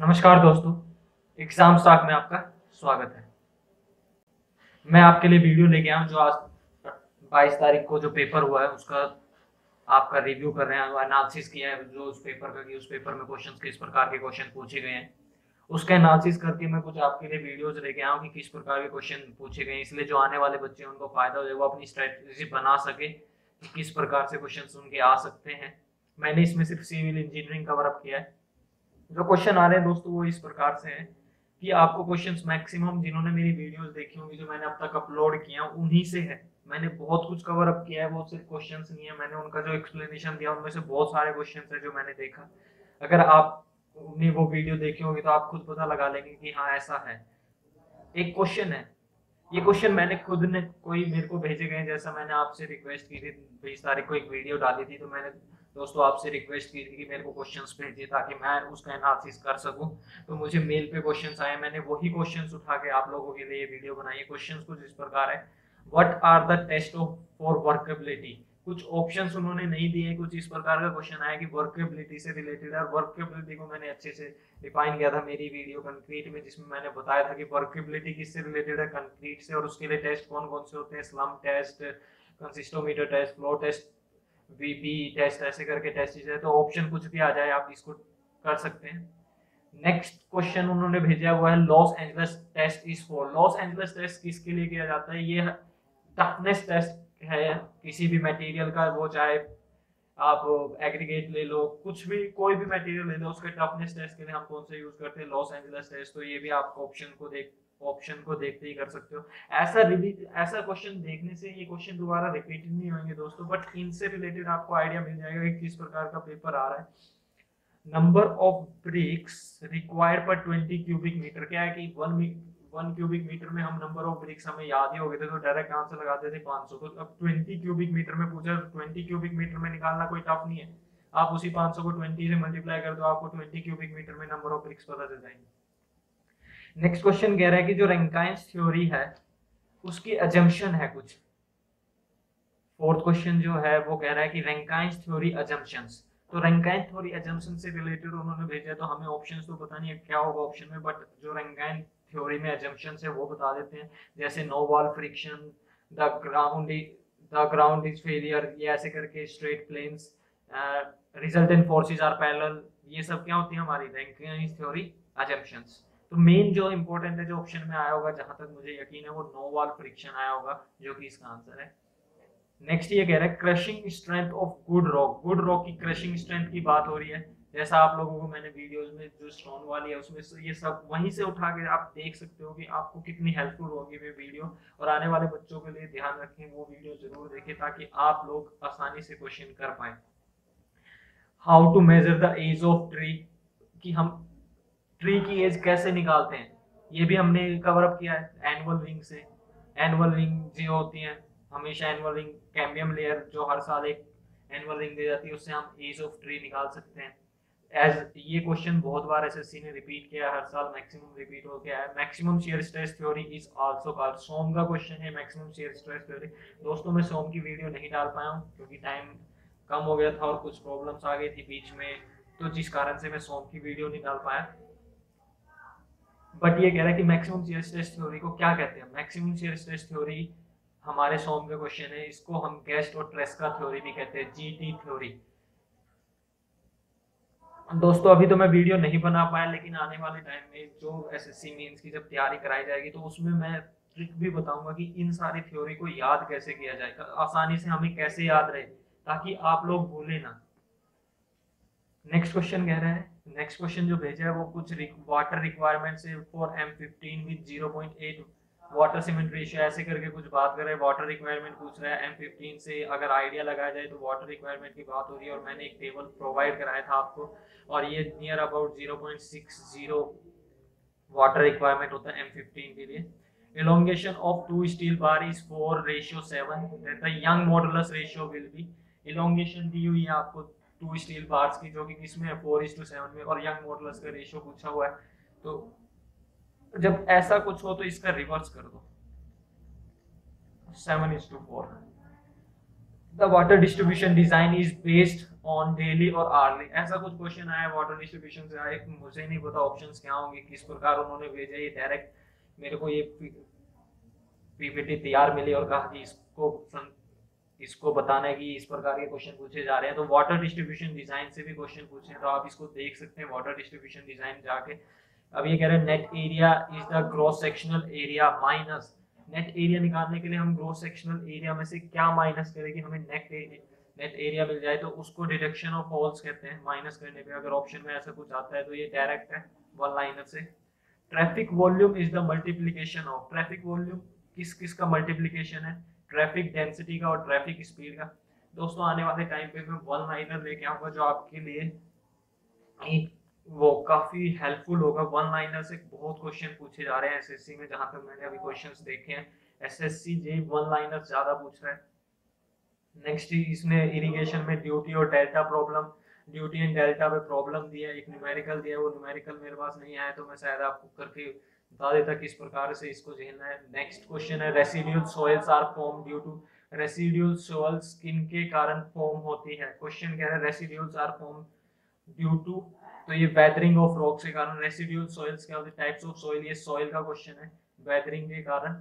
नमस्कार दोस्तों, exam stock में आपका स्वागत है। मैं आपके लिए वीडियो लेके आया हूँ जो आज 22 तारीख को जो पेपर हुआ है, उसका आपका रिव्यू कर रहे हैं एनालिसिस किया है, जो उस पेपर का कि उस पेपर में क्वेश्चन किस प्रकार के क्वेश्चन पूछे गए हैं। उसका एनालिसिस करके मैं कुछ आपके लिए वीडियोज़ लेके आया हूँ कि किस प्रकार के क्वेश्चन पूछे गए हैं। इसलिए जो आने वाले बच्चे हैं, उनको फ़ायदा हो जाए, वो अपनी स्ट्रेटेजी बना सके कि किस प्रकार से क्वेश्चन उनके आ सकते हैं। मैंने इसमें सिर्फ़ सिविल इंजीनियरिंग कवर अप किया है। जो क्वेश्चन आ रहे हैं दोस्तों, वो इस प्रकार से हैं कि आपको क्वेश्चंस मैक्सिमम जिन्होंने मेरी वीडियोस देखी होंगी, जो मैंने अब तक अपलोड किया उन्हीं से है। मैंने बहुत कुछ कवर अप किया है वो सिर्फ़ क्वेश्चंस नहीं है। मैंने उनका जो एक्सप्लेनेशन दिया, उनमें से बहुत सारे क्वेश्चंस है जो मैंने देखा। अगर आप ने वो वीडियो देखी होगी तो आप खुद पता लगा लेंगे कि हाँ ऐसा है। एक क्वेश्चन है। ये क्वेश्चन मैंने खुद ने कोई मेरे को भेजे गए जैसा मैंने आपसे रिक्वेस्ट की थी बीस तारीख को एक वीडियो डाली थी तो मैंने दोस्तों, आपसे रिक्वेस्ट की थी कि मेरे को क्वेश्चंस भेजिए ताकि मैं उसका एनालिसिस कर सकूँ। तो मुझे मेल पे क्वेश्चंस आए, मैंने वही क्वेश्चंस उठा के आप लोगों के लिए वीडियो बनाई क्वेश्चंस कुछ इस प्रकार है। What are the test of for workability कुछ ऑप्शंस उन्होंने नहीं दिए, कुछ इस प्रकार का क्वेश्चन आया कि वर्केबिलिटी से रिलेटेड और वर्केबिलिटी को मैंने अच्छे से डिफाइन किया था मेरी वीडियो कंक्रीट में, जिसमें मैंने बताया था कि वर्केबिलिटी किससे रिलेटेड है कंक्रीट से। और उसके लिए टेस्ट कौन कौन से होते हैं? Slump test consistometer test flow test VB test ऐसे करके टेस्ट है तो ऑप्शन कुछ भी आ जाए, आप इसको कर सकते हैं। नेक्स्ट क्वेश्चन उन्होंने भेजा हुआ है Los Angeles test is for Los Angeles test किसके लिए किया जाता है? ये टफनेस टेस्ट है, किसी भी मटेरियल का, वो चाहे आप एग्रीगेट ले लो, कुछ भी, कोई भी मटेरियल ले लो, उसके टफनेस टेस्ट के लिए हम कौन सा यूज़ करते हैं? लॉस एंजलस टेस्ट तो ये भी आपको ऑप्शन को देख ऑप्शन को देखते ही कर सकते हो। ऐसा ऐसा क्वेश्चन देखने से ये क्वेश्चन दोबारा रिपीटेड नहीं होंगे दोस्तों बट इनसे रिलेटेड आपको आइडिया मिल जाएगा कि किस प्रकार का पेपर आ रहा है। नंबर ऑफ़ ब्रिक्स रिक्वायर्ड पर 20 क्यूबिक मीटर क्या है कि वन वन क्यूबिक मीटर में हम नंबर ऑफ़ ब्रिक्स हमें याद ही हो गए थे तो डायरेक्ट आंसर लगाते थे 500 तो अब 20 क्यूबिक मीटर में पूछा 20 क्यूबिक मीटर में निकालना कोई टफ नहीं है। आप उसी 500 को 20 से मल्टीप्लाई कर दो, आपको 20 क्यूबिक मीटर में नंबर ऑफ़ ब्रिक्स पता चल जाएँगे। नेक्स्ट क्वेश्चन कह रहा है कि जो रैंकाइंस थ्योरी है, उसकी अजम्पशन है कुछ। फोर्थ क्वेश्चन जो है, वो कह रहा है कि रैंकाइंस थ्योरी अजम्पशंस तो रैंकाइन थ्योरी अजम्पशन से रिलेटेड उन्होंने भेजा तो हमें ऑप्शंस तो पता नहीं है क्या होगा ऑप्शन में बट जो रैंकाइन थ्योरी में अजम्पशन है, वो बता देते हैं। जैसे no wall friction the ground the ground is failure ये ऐसे करके straight planes resultant forces are parallel ये सब क्या होती है हमारी? रैंकाइन थ्योरी अजम्पशंस तो मेन जो इंपॉर्टेंट है, जो ऑप्शन में आया होगा, जहाँ तक मुझे यकीन है, वो नो वॉल फ्रिक्शन आया होगा, जो कि इसका आंसर है। नेक्स्ट ये कह रहा है crushing strength of good rock good rock की क्रशिंग स्ट्रेंथ की बात हो रही है। जैसा आप लोगों को मैंने वीडियोस में जो स्टोन वाली है उसमें ये सब वहीं से उठा के आप देख सकते हो कि आपको कितनी हेल्पफुल होगी वो वीडियो और आने वाले बच्चों के लिए ध्यान रखें, वो वीडियो ज़रूर देखें ताकि आप लोग आसानी से क्वेश्चन कर पाए। How to measure the age of tree कि हम ट्री की एज कैसे निकालते हैं? ये भी हमने कवर अप किया है एनुअल रिंग से। एनुअल रिंग जो होती है, हमेशा एनुअल रिंग कैम्बियम लेयर जो हर साल एक एनुअल रिंग दे जाती है, उससे हम एज ऑफ़ ट्री निकाल सकते हैं। एज ये क्वेश्चन बहुत बार एसएससी ने रिपीट किया हर साल मैक्सिमम रिपीट हो गया है। Maximum shear stress theory is also called सोम का क्वेश्चन है मैक्सिमम शेयर स्ट्रेस थ्योरी दोस्तों, मैं सोम की वीडियो नहीं डाल पाया हूँ, क्योंकि टाइम कम हो गया था और कुछ प्रॉब्लम्स आ गई थी बीच में। तो जिस कारण से मैं सोम की वीडियो नहीं डाल पाया। बट ये कह रहा है कि मैक्सिमम शेयर स्ट्रेस थ्योरी को क्या कहते हैं? मैक्सिमम शेयर स्ट्रेस थ्योरी हमारे सोम का क्वेश्चन है। इसको हम गेस्ट और ट्रेस का थ्योरी भी कहते हैं। जीटी थ्योरी दोस्तों, अभी तो मैं वीडियो नहीं बना पाया, लेकिन आने वाले टाइम में जो एसएससी मेंस की जब तैयारी कराई जाएगी तो उसमें मैं ट्रिक भी बताऊँगा कि इन सारी थ्योरी को याद कैसे किया जाएगा आसानी से हमें कैसे याद रहे, ताकि आप लोग भूले ना। नेक्स्ट क्वेश्चन कह रहे हैं। नेक्स्ट क्वेश्चन जो भेजा है, वो कुछ वाटर रिक्वायरमेंट से for M fifteen with zero point eight water cement ratio ऐसे करके कुछ बात कर। रहे हैं वाटर रिक्वायरमेंट पूछ रहा है एम फिफ्टीन से। अगर आइडिया लगाया जाए तो वाटर रिक्वायरमेंट की बात हो रही है और मैंने एक टेबल प्रोवाइड कराया था आपको। और ये near about zero point six zero water requirement होता है एम फिफ्टीन के लिए। Elongation of two steel bar is 4 ratio 7 that the young modulus ratio will be elongation दी हुई है आपको टू स्टील बार्स की, जो कि किसमें है? फोर इज़ टू सेवन में। और यंग मॉडल्स का रेशियो पूछा हुआ है। तो जब ऐसा कुछ हो तो इसका रिवर्स कर दो। Seven is to four the water distribution design is based on daily और आर्ली ऐसा कुछ क्वेश्चन आया वाटर डिस्ट्रीब्यूशन से आया, मुझे नहीं पता ऑप्शंस क्या होंगे, किस प्रकार उन्होंने भेजा, ये डायरेक्ट मेरे को ये पीपीटी तैयार मिली और कहा कि इसको इसको बताना है कि इस प्रकार के क्वेश्चन पूछे जा रहे हैं। तो वाटर डिस्ट्रीब्यूशन डिज़ाइन से भी क्वेश्चन पूछे तो आप इसको देख सकते हैं वाटर डिस्ट्रीब्यूशन डिज़ाइन जाके। अब ये कह रहे हैं net area is the gross sectional area minus net area निकालने के लिए हम ग्रोस सेक्शनल एरिया में से क्या माइनस करेंगे हमें नेट नेट एरिया मिल जाए तो उसको डिडक्शन ऑफ़ होल्स कहते हैं। माइनस करने पे अगर ऑप्शन में ऐसा कुछ आता है तो ये डायरेक्ट है वन लाइनर से। Traffic volume is the multiplication of traffic volume किस किस का मल्टीप्लीकेशन है? ट्रैफ़िक डेंसिटी का और ट्रैफ़िक स्पीड का। दोस्तों, आने वाले टाइम पे मैं वन लाइनर लेके आऊँगा जो आपके लिए एक वो काफ़ी हेल्पफुल होगा। वन लाइनर से बहुत क्वेश्चन पूछे जा रहे हैं एसएससी में, जहाँ तक मैंने अभी क्वेश्चंस देखे हैं। एसएससी जे वन लाइनर ज़्यादा पूछ रहा है। नेक्स्ट इसमें इरिगेशन में ड्यूटी और delta problem duty and delta में प्रॉब्लम दिया एक न्यूमेरिकल दिया वो न्यूमेरिकल मेरे पास नहीं आया तो मैं शायद आपको करके बता देता किस प्रकार से इसको झेलना है। नेक्स्ट क्वेश्चन है residual soils are form due to residual soils किन के कारण फॉर्म होती है। क्वेश्चन रहा है? Residuals are form due to तो ये वेदरिंग ऑफ़ रॉक्स के कारण रेसिड्यूल सॉइल्स क्या होते हैं टाइप्स ऑफ़ सॉइल ये सॉइल का क्वेश्चन है वेदरिंग के कारण।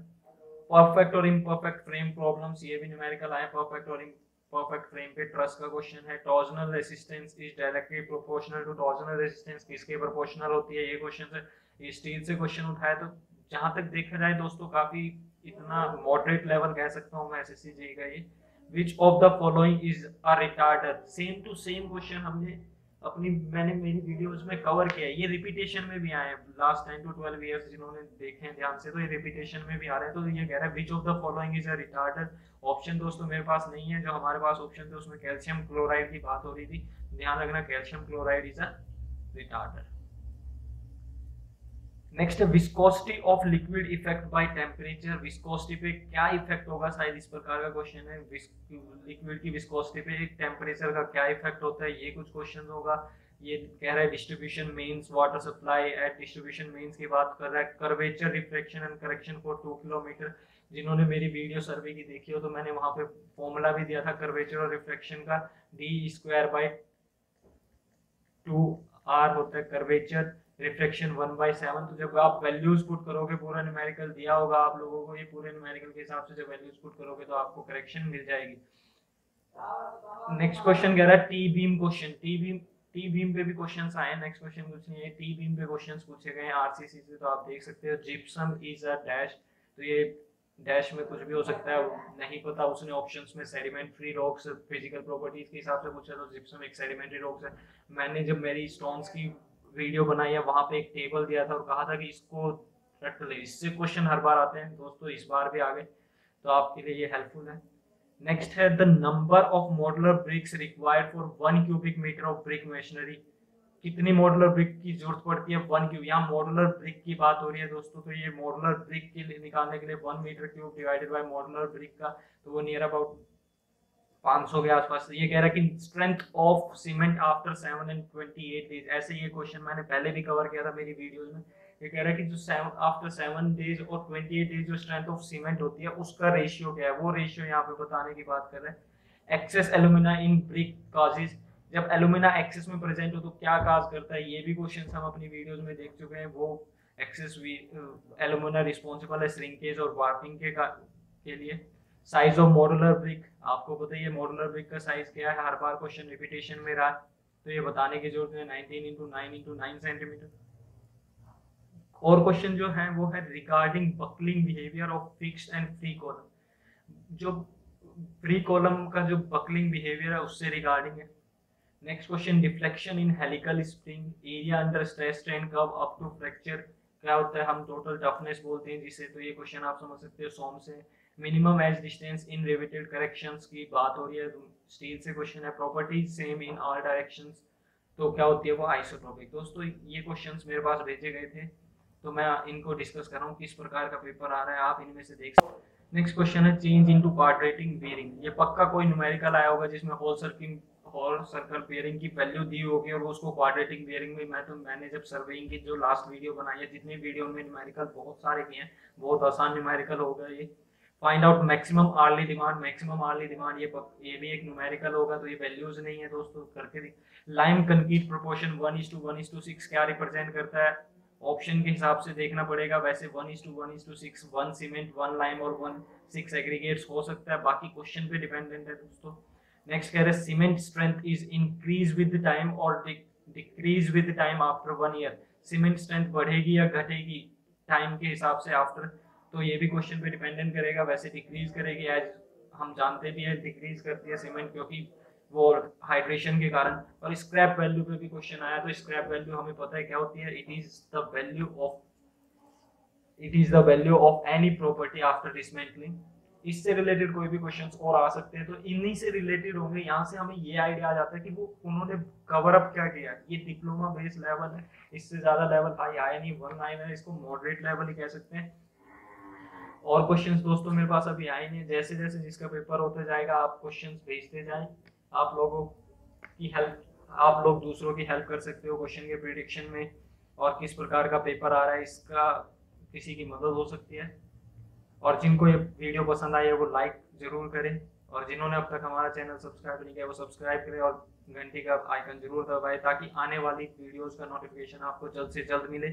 परफेक्ट और इम्परफेक्ट फ्रेम प्रॉब्लम्स ये भी न्यूमेरिकल आए परफेक्ट और परफेक्ट फ्रेम पे ट्रस्ट का क्वेश्चन है। Torsional resistance is directly proportional to torsional resistance किसके प्रोपोर्शनल होती है, ये क्वेश्चन ये स्टील से क्वेश्चन उठाए तो जहाँ तक देखा जाए दोस्तों, काफ़ी इतना मॉडरेट लेवल कह सकता हूँ मैं एसएससी जेई का ये। Which of the following is a retarder same to same question हमने अपनी, मैंने मेरी वीडियोस में कवर किया ये रिपीटेशन में भी आए last ten to twelve years जिन्होंने देखे हैं ध्यान से तो ये रिपीटेशन में भी आ रहे हैं। तो ये कह रहे हैं which of the following is a retarded option दोस्तों मेरे पास नहीं है। जो हमारे पास ऑप्शन थे, उसमें कैल्शियम क्लोराइड की बात हो रही थी। ध्यान रखना calcium chloride is a retarder next viscosity of liquid effect by temperature viscosity पे क्या इफ़ेक्ट होगा शायद इस प्रकार का क्वेश्चन है। लिक्विड की विस्कोसिटी पे टेम्परेचर का क्या इफ़ेक्ट होता है, ये कुछ क्वेश्चन होगा। ये कह रहा है distribution means water supply at distribution means की बात कर रहा है। Curvature reflection and correction for two kilometre जिन्होंने मेरी वीडियो सर्वे की देखी हो तो मैंने वहाँ पे फॉर्मूला भी दिया था कर्वेचर और रिफ्लेक्शन का। D square by two R होता है curvature reflection one by seven तो जब आप वैल्यूज़ पुट करोगे, पूरा न्यूमेरिकल दिया होगा आप लोगों को, ये पूरे न्यूमेरिकल के हिसाब से जब वैल्यूज़ पुट करोगे तो आपको करेक्शन मिल जाएगी। नेक्स्ट क्वेश्चन कह रहा है T beam question T beam T beam पे भी क्वेश्चंस आए नेक्स्ट क्वेश्चन कुछ नहीं टी बीम पे क्वेश्चंस पूछे गए आरसीसी से तो आप देख सकते हो जिप्सम इज़ अ डैश तो ये डैश में कुछ भी हो सकता है, नहीं पता, उसने ऑप्शंस में sediment free rocks physical properties के हिसाब से पूछा तो जिप्सम एक सेडिमेंट्री रॉक्स है। मैंने जब मेरी स्टोन्स की वीडियो बनाई है, वहाँ पे एक टेबल दिया था और कहा था कि इसको रट ले। इससे क्वेश्चन हर बार आते हैं। दोस्तों, इस बार भी आ गए। तो आपके लिए ये हेल्पफुल है। नेक्स्ट है the number of modular bricks required for one cubic metre of brick masonry कितनी मॉडलर ब्रिक की ज़रूरत पड़ती है वन क्यूब यहाँ मॉडलर ब्रिक की बात हो रही है दोस्तों तो ये मॉडलर ब्रिक के लिए निकालने के लिए one metre cube divided by modular brick का तो वो नियर अबाउट 500 के आसपास। ये कह रहा है कि strength of cement after seven and twenty eight days ऐसे ये क्वेश्चन मैंने पहले भी कवर किया था मेरी वीडियोस में। ये कह रहा है कि जो सेवन आफ्टर सेवन डेज़ और ट्वेंटी एट डेज़ जो स्ट्रेंथ ऑफ़ सीमेंट होती है उसका रेशियो क्या है? वो रेशियो यहाँ पे बताने की बात कर रहे हैं। Excess alumina in brick causes जब एलुमिना एक्सेस में प्रेजेंट हो तो क्या काज करता है? ये भी क्वेश्चन हम अपनी वीडियोज़ में देख चुके हैं। वो एक्सेस एलुमिना रिस्पॉन्सिबल है श्रिंकेज और वार्पिंग के, के लिए। साइज़ ऑफ़ मॉडुलर ब्रिक आपको पता है मॉडुलर ब्रिक का साइज़ क्या है? हर बार क्वेश्चन रिपीटेशन में रहा। तो ये बताने की ज़रूरत है 19 into nine into nine centimetre और क्वेश्चन जो है, वो है regarding buckling behaviour of fixed end free column जो फ्री कॉलम का जो बकलिंग बिहेवियर है, उससे रिगार्डिंग है। Next question deflection in helical spring area under stress strain curve up to fracture क्या होता है? हम टोटल टफनेस बोलते हैं जिसे तो ये क्वेश्चन आप समझ सकते हो सोम से minimum edge distance in riveted corrections की बात हो रही है स्टील से क्वेश्चन है property same in all directions तो क्या होती है वो आइसोट्रोपिक दोस्तों, ये क्वेश्चंस मेरे पास भेजे गए थे तो मैं इनको डिस्कस कर रहा हूँ, किस प्रकार का पेपर आ रहा है, आप इनमें से देख सकते नेक्स्ट क्वेश्चन है change in into quadrantal bearing ये पक्का कोई न्यूमेरिकल आया होगा जिसमें whole circle whole circle bearing की वैल्यू दी होगी और उसको क्वाड्रेटिक बेयरिंग में मैं तो मैंने जब सर्वेइंग की, जो लास्ट वीडियो बनाई है, जितनी वीडियो में न्यूमेरिकल बहुत सारे किए हैं, बहुत आसान न्यूमेरिकल हो गया ये। Find out maximum hourly demand maximum hourly demand ये ये भी एक न्यूमेरिकल होगा तो ये वैल्यूज़ नहीं है दोस्तों, करके दी। Lime concrete proportion one is to one is to six क्या रिप्रेजेंट करता है? ऑप्शन के हिसाब से देखना पड़ेगा, वैसे one is to one is to six one cement one lime और वन सिक्स एग्रीगेट्स हो सकता है, बाकी क्वेश्चन पे डिपेंडेंट है दोस्तों। नेक्स्ट कह रहे हैं cement strength is increase with time और decrease with time after one year cement strength बढ़ेगी या घटेगी टाइम के हिसाब से आफ्टर तो ये भी क्वेश्चन पे डिपेंडेंट करेगा, वैसे डिक्रीज करेगी एज हम जानते भी है डिक्रीज करती है सीमेंट क्योंकि वो हाइड्रेशन के कारण। और स्क्रैप वैल्यू पे भी क्वेश्चन आया तो स्क्रैप वैल्यू हमें पता है क्या होती है? It is the value of it is the value of any property after dismantling इससे रिलेटेड कोई भी क्वेश्चंस और आ सकते हैं तो इन्हीं से रिलेटेड होंगे। यहाँ से हमें ये आइडिया आ जाता है कि वो उन्होंने कवर अप क्या किया? ये डिप्लोमा बेस्ड लेवल है, इससे ज़्यादा लेवल हाई आया नहीं वन आया है, इसको मॉडरेट लेवल ही कह सकते हैं। और क्वेश्चंस दोस्तों मेरे पास अभी आए नहीं जैसे जैसे जिसका पेपर होता जाएगा, आप क्वेश्चंस भेजते जाएँ। आप लोगों की हेल्प आप लोग दूसरों की हेल्प कर सकते हो क्वेश्चन के प्रिडिक्शन में। और किस प्रकार का पेपर आ रहा है, इसका किसी की मदद हो सकती है। और जिनको ये वीडियो पसंद आई है, वो लाइक ज़रूर करें। और जिन्होंने अब तक हमारा चैनल सब्सक्राइब नहीं किया, वो सब्सक्राइब करें और घंटी का आइकन ज़रूर दबाएँ, ताकि आने वाली वीडियोस का नोटिफिकेशन आपको जल्द से जल्द मिले।